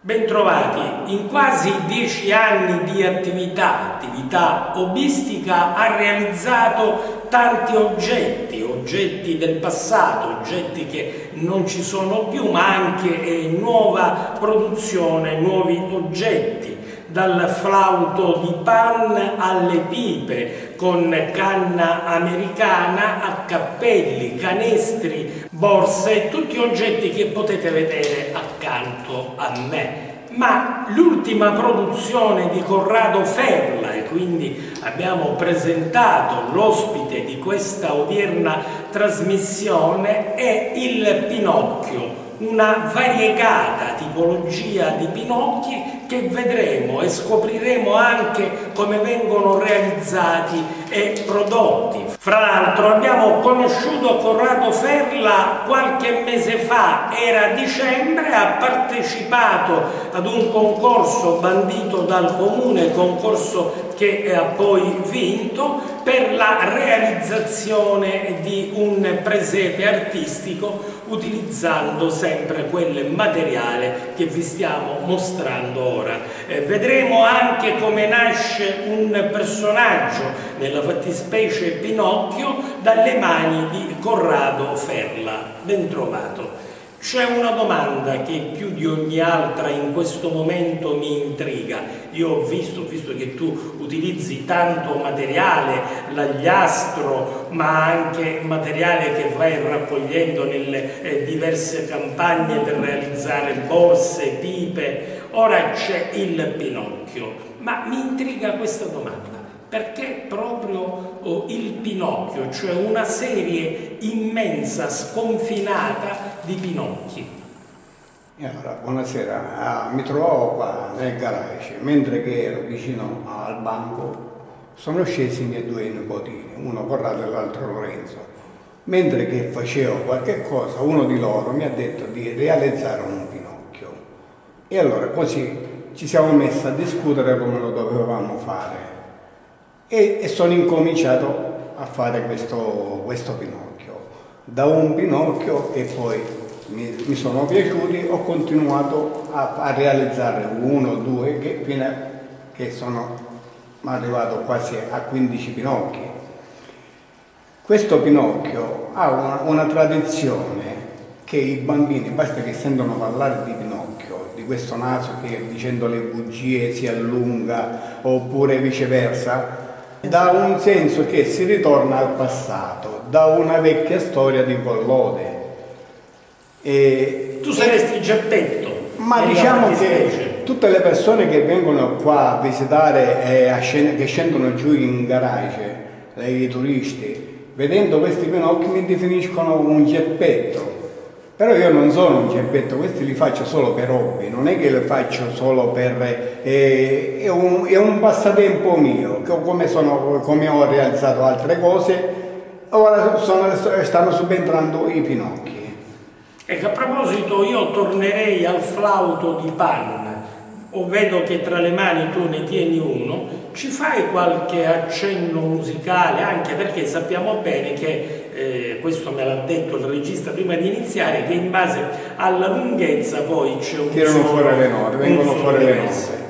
Bentrovati, in quasi dieci anni di attività, attività hobbistica, ha realizzato tanti oggetti, oggetti del passato, oggetti che non ci sono più, ma anche eh, nuova produzione, nuovi oggetti, dal flauto di pan alle pipe, con canna americana a cappelli, canestri, borse, tutti oggetti che potete vedere accanto a me. Ma l'ultima produzione di Corrado Ferla, e quindi abbiamo presentato l'ospite di questa odierna trasmissione, è il Pinocchio, una variegata tipologia di pinocchi che vedremo e scopriremo anche come vengono realizzati e prodotti. Fra l'altro abbiamo conosciuto Corrado Ferla qualche mese fa, era dicembre, ha partecipato ad un concorso bandito dal comune, concorso che ha poi vinto per la realizzazione di un presepe artistico utilizzando sempre quel materiale che vi stiamo mostrando ora. Eh, vedremo anche come nasce un personaggio, nella fattispecie Pinocchio, dalle mani di Corrado Ferla. Ben trovato. C'è una domanda che più di ogni altra in questo momento mi intriga. Io ho visto, visto che tu utilizzi tanto materiale, l'agliastro, ma anche materiale che vai raccogliendo nelle eh, diverse campagne per realizzare borse, pipe, ora c'è il Pinocchio. Ma mi intriga questa domanda perché proprio oh, il Pinocchio, cioè una serie immensa, sconfinata di Pinocchi. E allora, buonasera, ah, mi trovavo qua nel garage, mentre che ero vicino al banco sono scesi i miei due nipotini, uno Corrado e l'altro Lorenzo. Mentre che facevo qualche cosa, uno di loro mi ha detto di realizzare un Pinocchio. E allora così ci siamo messi a discutere come lo dovevamo fare e, e sono incominciato a fare questo, questo, Pinocchio. Da un Pinocchio che poi mi, mi sono piaciuti ho continuato a, a, realizzare uno, due, che fino a che sono arrivato quasi a 15 Pinocchi. Questo Pinocchio ha una, una tradizione che i bambini, basta che sentono parlare di Pinocchio, di questo naso che dicendo le bugie si allunga oppure viceversa, da un senso che si ritorna al passato, da una vecchia storia di Collode. E, tu saresti Geppetto. Ma diciamo che tutte le persone che vengono qua a visitare e a scend che scendono giù in garage, i turisti, vedendo questi pinocchi mi definiscono un geppetto però io non sono un geppetto, questi li faccio solo per hobby, non è che li faccio solo per... Eh, è, un, è, un, passatempo mio, come, sono, come ho realizzato altre cose, ora sono, stanno subentrando i pinocchi. Ecco, a proposito io tornerei al flauto di panna o vedo che tra le mani tu ne tieni uno, ci fai qualche accenno musicale, anche perché sappiamo bene che, eh, questo me l'ha detto il regista prima di iniziare, che in base alla lunghezza poi c'è un Tirano fuori le note, vengono fuori le note.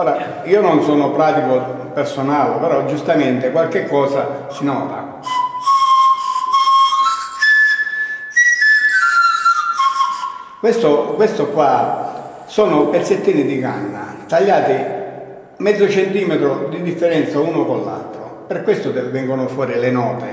Ora, io non sono pratico personale, però giustamente qualche cosa si nota. Questo, questo qua sono pezzettini di canna tagliati mezzo centimetro di differenza uno con l'altro. Per questo vengono fuori le note.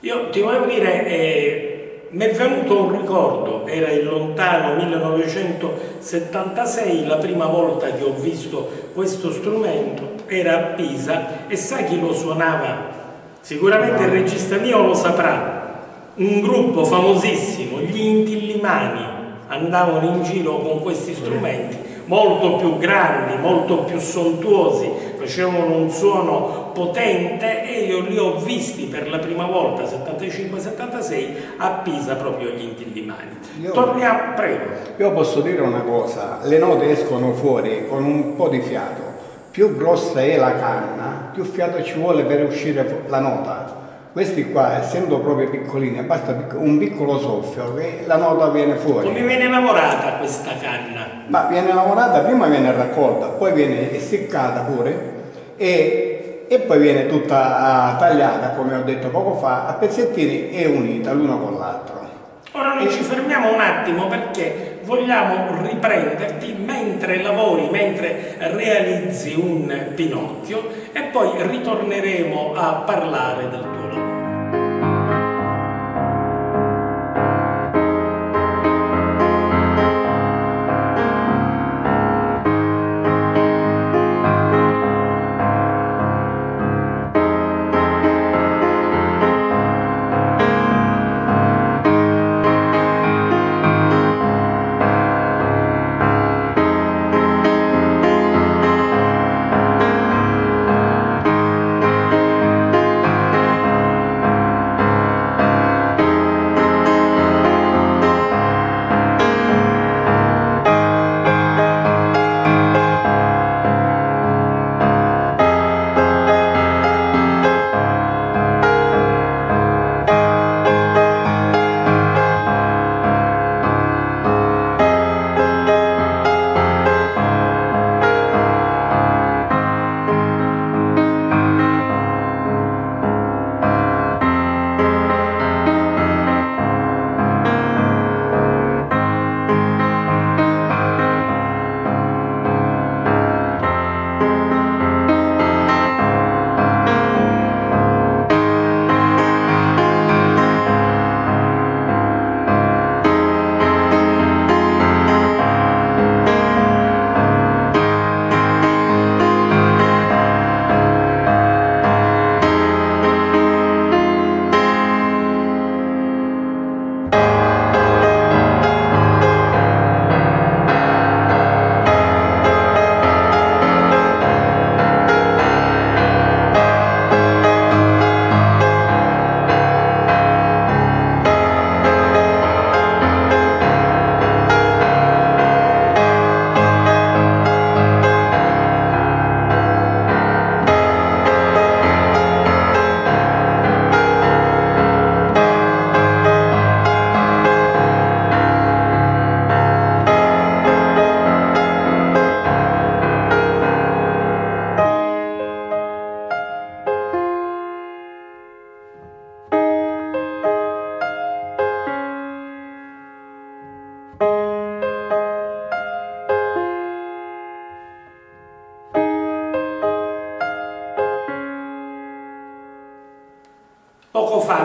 Io ti volevo dire, eh, mi è venuto un ricordo, era il lontano 1976, la prima volta che ho visto questo strumento era a Pisa e sai chi lo suonava? Sicuramente il regista mio lo saprà, un gruppo famosissimo, gli Intillimani andavano in giro con questi strumenti molto più grandi, molto più sontuosi, facevano un suono potente e io li ho visti per la prima volta 75-76 a Pisa proprio gli intillimani. Io, Torniamo, prego. Io posso dire una cosa, le note escono fuori con un po' di fiato, più grossa è la canna, più fiato ci vuole per uscire la nota. Questi qua, essendo proprio piccolini, basta un piccolo soffio che la nota viene fuori. Come viene lavorata questa canna? Ma viene lavorata, prima viene raccolta, poi viene essiccata pure e, e poi viene tutta ah, tagliata, come ho detto poco fa, a pezzettini e unita l'uno con l'altro. Ora noi ci fermiamo un attimo perché vogliamo riprenderti mentre lavori, mentre realizzi un Pinocchio e poi ritorneremo a parlare del tuo lavoro.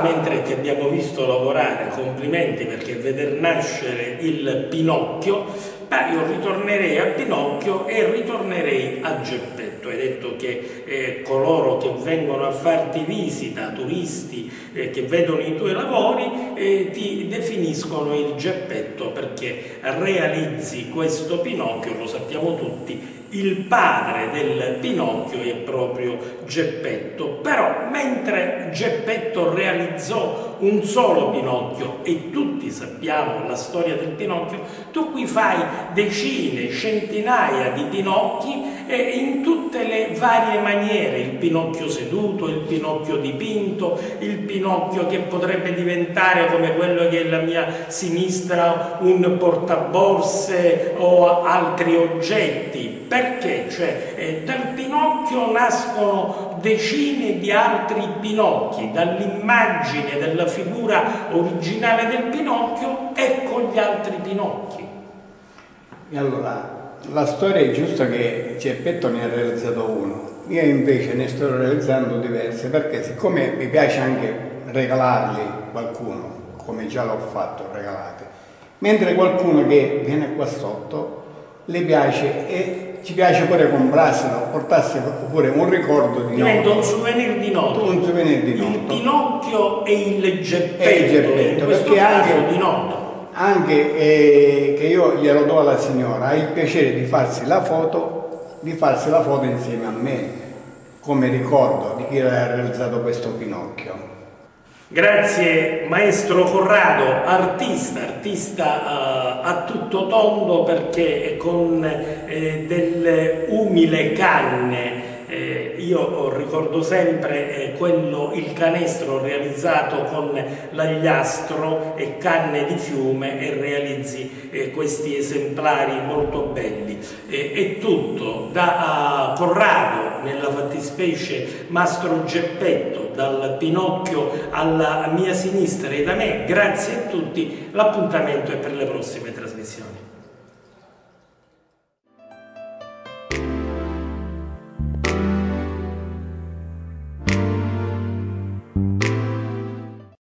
Mentre ti abbiamo visto lavorare, complimenti perché veder nascere il Pinocchio, beh, io ritornerei a Pinocchio e ritornerei a Geppetto. Hai detto che eh, coloro che vengono a farti visita, turisti eh, che vedono i tuoi lavori, eh, ti definiscono il Geppetto perché realizzi questo Pinocchio, lo sappiamo tutti, il padre del Pinocchio è proprio Geppetto, però mentre Geppetto realizzò un solo Pinocchio e tutti sappiamo la storia del Pinocchio, tu qui fai decine, centinaia di Pinocchi e in tutte le varie maniere, il Pinocchio seduto, il Pinocchio dipinto, il Pinocchio che potrebbe diventare come quello che è la mia sinistra un portaborse o altri oggetti, perché? Cioè, eh, dal Pinocchio nascono decine di altri Pinocchi, dall'immagine della figura originale del Pinocchio, ecco gli altri Pinocchi. E allora, la storia è giusta che Geppetto ne ha realizzato uno, io invece ne sto realizzando diverse, perché siccome mi piace anche regalarli qualcuno, come già l'ho fatto, regalate, mentre qualcuno che viene qua sotto le piace e ci piace pure comprarselo, portarsi pure un ricordo di Diventa un souvenir di noto. Un souvenir di noto. Il Pinocchio e il geppetto, e il geppetto perché anche, di noto. Anche eh, che io glielo do alla signora, ha il piacere di farsi la foto, di farsi la foto insieme a me come ricordo di chi ha realizzato questo Pinocchio. Grazie maestro Corrado, artista, artista uh, a tutto tondo perché con eh, delle umile canne eh, io ricordo sempre eh, quello, il canestro realizzato con l'agliastro e canne di fiume e realizzi eh, questi esemplari molto belli. è tutto da uh, Corrado, nella fattispecie Mastro Geppetto, dal Pinocchio alla mia sinistra e da me, grazie a tutti, l'appuntamento è per le prossime